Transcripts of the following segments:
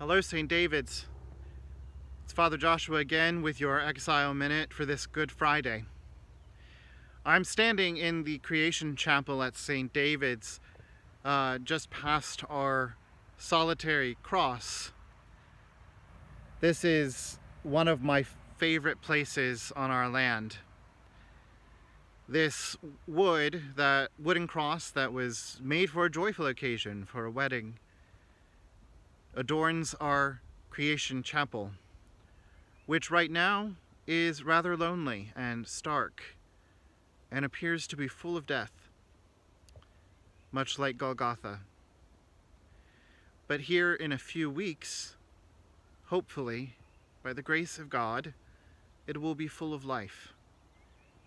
Hello, St. David's. It's Father Joshua again with your Exile Minute for this Good Friday. I'm standing in the Creation Chapel at St. David's, uh, just past our solitary cross. This is one of my favorite places on our land. This wood, that wooden cross that was made for a joyful occasion, for a wedding, adorns our creation chapel, which right now is rather lonely and stark and appears to be full of death, much like Golgotha. But here in a few weeks, hopefully, by the grace of God, it will be full of life.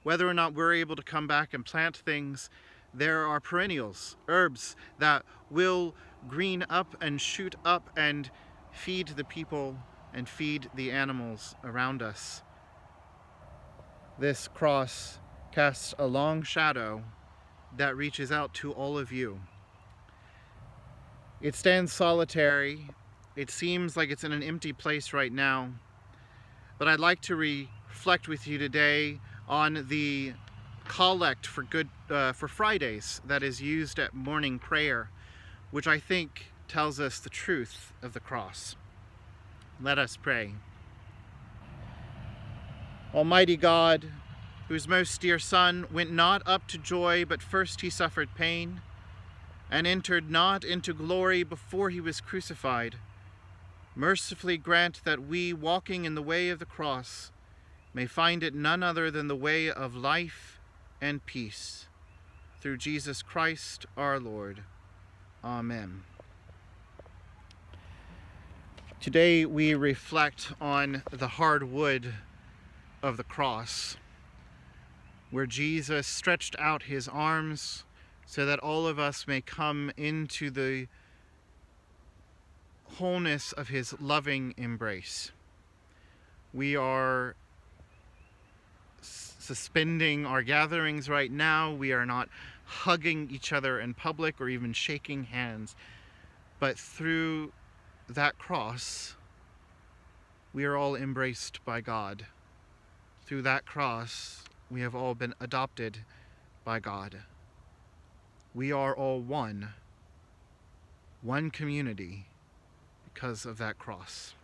Whether or not we're able to come back and plant things, there are perennials, herbs that will green up and shoot up and feed the people and feed the animals around us. This cross casts a long shadow that reaches out to all of you. It stands solitary. It seems like it's in an empty place right now. But I'd like to reflect with you today on the collect for good uh, for Fridays that is used at morning prayer which I think tells us the truth of the cross. Let us pray. Almighty God, whose most dear Son went not up to joy, but first he suffered pain, and entered not into glory before he was crucified, mercifully grant that we, walking in the way of the cross, may find it none other than the way of life and peace. Through Jesus Christ our Lord. Amen. Today we reflect on the hard wood of the cross, where Jesus stretched out his arms so that all of us may come into the wholeness of his loving embrace. We are suspending our gatherings right now. We are not hugging each other in public or even shaking hands. But through that cross, we are all embraced by God. Through that cross, we have all been adopted by God. We are all one, one community because of that cross.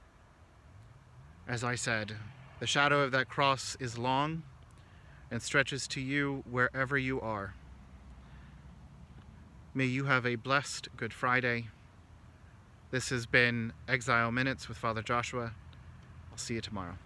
As I said, the shadow of that cross is long and stretches to you wherever you are. May you have a blessed Good Friday. This has been Exile Minutes with Father Joshua. I'll see you tomorrow.